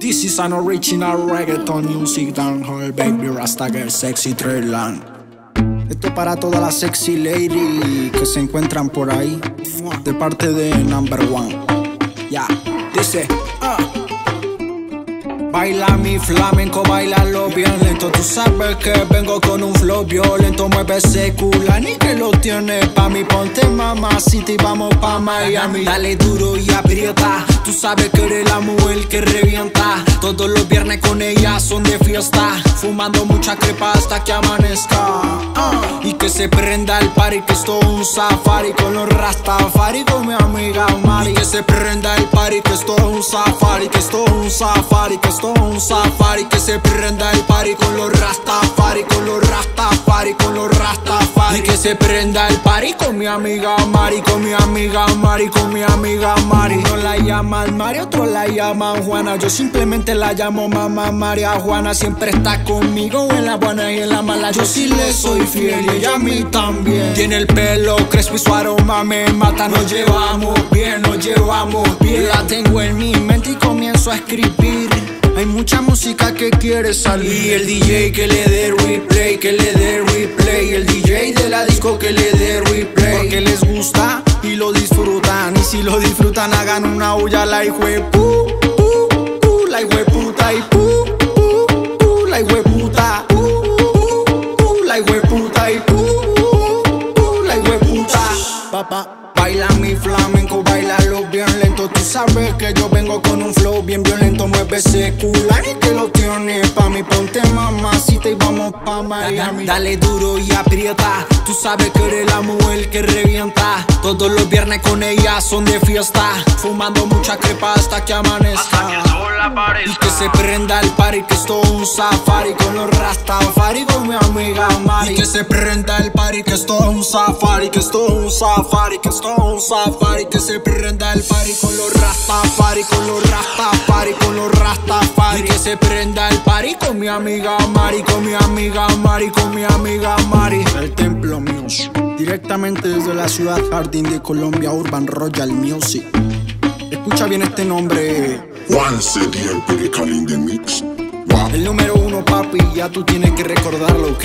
This is an original reggaeton music hall, baby Rasta girl, sexy Treyland. Esto para todas las sexy ladies que se encuentran por ahí, de parte de Number One. Ya, dice, ah. Baila mi flamenco, bailalo bien lento. Tú sabes que vengo con un flow violento. Mueve ese ni que lo tiene pa' mi ponte mamacita y vamos pa' Miami. Dale duro y aprieta. Tú sabes que eres la mujer que revienta. Todos los viernes con ella son de fiesta. Fumando mucha crepa hasta que amanezca. Y que se prenda el party, que es todo un safari con los rastafari con mi amiga Mari. Y que se prenda el party, que es todo un safari, que es todo un safari, que es un safari que se prenda el party con los rastafari, con los rastafari, con los rastafari. Y que se prenda el party con mi amiga Mari, con mi amiga Mari, con mi amiga Mari. No la llaman Mari, otros la llaman Juana. Yo simplemente la llamo mamá María Juana. Siempre está conmigo en la buena y en la mala. Yo sí le soy fiel y ella a mí también. Tiene el pelo crespo y su aroma me mata. Nos llevamos bien, nos llevamos bien. La tengo en mi mente y comienzo a escribir. Hay mucha música que quiere salir. Y el DJ que le dé replay, que le dé replay. El DJ de la disco que le dé replay. Porque les gusta y lo disfrutan. Y si lo disfrutan, hagan una olla la hue pu, pu, pu, la hue puta y pu, pu, pu, la hue puta. La hue puta y pu, pu, la hue puta. Papá, baila mi flamenco, bailalo bien lento. Tú sabes que yo vengo con un flow bien violento secular y que lo tiene pa' mi ponte mamacita y vamos pa' Miami. Dale duro y aprieta, tú sabes que eres la mujer que revienta. Todos los viernes con ella son de fiesta, fumando mucha crepa hasta que amanezca. Y que se prenda el party, que es todo un safari con los rastafari con mi amiga Mari. Y que se prenda el party, que es todo un safari, que es todo un safari, que es todo un safari. Que se prenda el party con los rastafari, con los rastafari, con los Rastafari Que se prenda el party con mi amiga Mari Con mi amiga Mari, con mi amiga Mari. El Templo Music Directamente desde la ciudad Jardín de Colombia Urban Royal Music. Escucha bien este nombre. Juan sería el de mix. El número uno papi, ya tú tienes que recordarlo, ¿ok?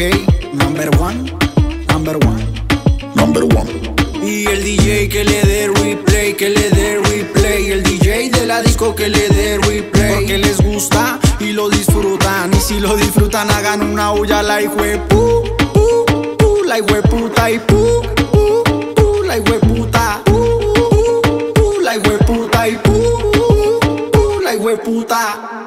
Number one, number one. Number one y el DJ que le dé replay, que le dé replay. El DJ de la disco que le dé replay. Porque les gusta y lo disfrutan. Y si lo disfrutan, hagan una olla la hue pu, pu, pu, la hue puta y pu, pu, pu, la hue puta. Pu, pu, la puta y pu, pu, la puta.